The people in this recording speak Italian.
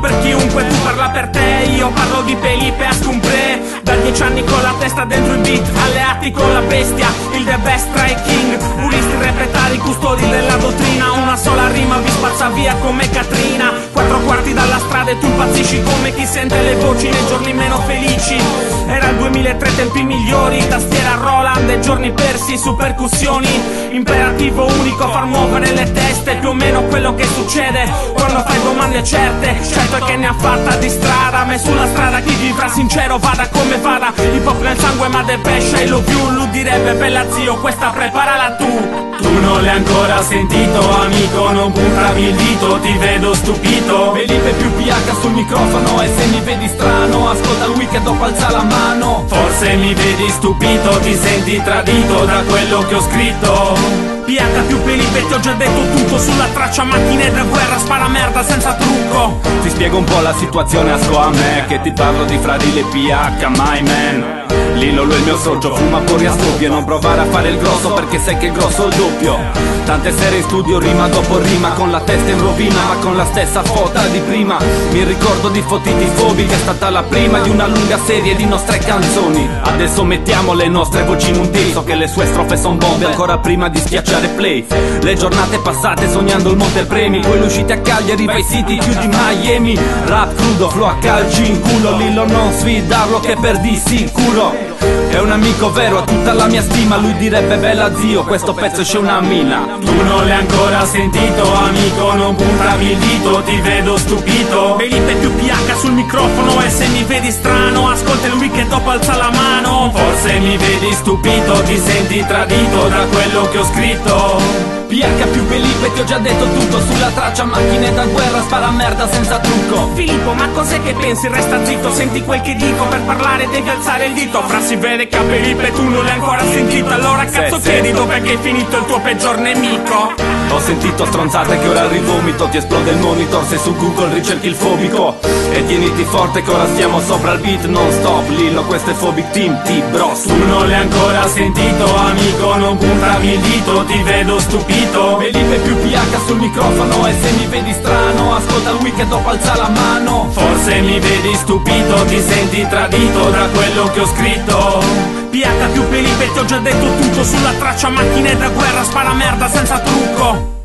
Per chiunque Tu parla per te Io parlo di Felipe Ascumbre Da dieci anni con la testa dentro i beat Alleati con la bestia Il The Best Strike King Repetari Custodi della dottrina. Una sola rima vi spazza via come Katrina. Quattro quarti dalla strada e tu impazzisci come chi sente le voci nei giorni meno felici. Era il 2003 tempi migliori. Tastiera Roland e giorni persi su percussioni Imperativo unico far muovere le teste Più o meno quello che succede. Quando fai domande certe Certo è che ne ha fatta di strada. Ma è sulla strada chi vivrà sincero vada come vada. Hip hop nel sangue ma depescia e lo più direbbe bella zio questa preparala tu tu non l'hai ancora sentito, amico, non puntavi il dito, ti vedo stupito. Felipe più PH sul microfono e se mi vedi strano Ascolta il weekend dopo alza la mano Forse mi vedi stupito, ti senti tradito da quello che ho scritto. PH più Felipe ti ho già detto tutto sulla traccia macchine da guerra, spara merda senza trucco. Ti spiego un po' la situazione asco a me Che ti parlo di Fradile PH, my man Lilo lui è il mio socio, fuma pori a scoppio non provare a fare il grosso perché sai che il grosso è il doppio. Tante sere in studio rima dopo rima Con la testa in rovina ma con la stessa foto di prima. Mi ricordo di Fotiti Fobi che è stata la prima di una lunga serie di nostre canzoni. Adesso mettiamo le nostre voci in un tape So che le sue strofe son bombe ancora prima di schiacciare play. Le giornate passate sognando il monte premi Poi l'uscita a Cagliari, vai City, chiudi Miami. Rap crudo, flow a calci in culo Lillo non sfidarlo che perdi sicuro è un amico vero, ha tutta la mia stima Lui direbbe bella zio, questo pezzo c'è una mina Tu non l'hai ancora sentito, amico, non puntavi il dito, ti vedo stupito. Felipe più PH sul microfono e se mi vedi strano, ascolta il weekend dopo alza la mano. Forse mi vedi stupito, ti senti tradito da quello che ho scritto. PH più Felipe ti ho già detto tutto. Sulla traccia macchine da guerra spara merda senza trucco. Filippo, ma cos'è che pensi? Resta zitto, senti quel che dico. Per parlare devi alzare il dito. Fra si vede che a Felipe tu non l'hai ancora sentito Allora cazzo sì. chiedi dov'è che è finito il tuo peggior nemico? Ho sentito stronzate che ora rivomito. Ti esplode il monitor se su Google ricerchi il fobico. E tieniti forte che ora stiamo sopra il beat non stop Lillo questo è Phobic Team, T-Bros Tu non l'hai ancora sentito, amico, non puntavi il dito, ti vedo stupito. Felipe più PH sul microfono E se mi vedi strano Ascolta il weekend dopo alza la mano Forse mi vedi stupito, ti senti tradito da quello che ho scritto. PH più Felipe ti ho già detto tutto sulla traccia macchine da guerra, spara merda senza trucco.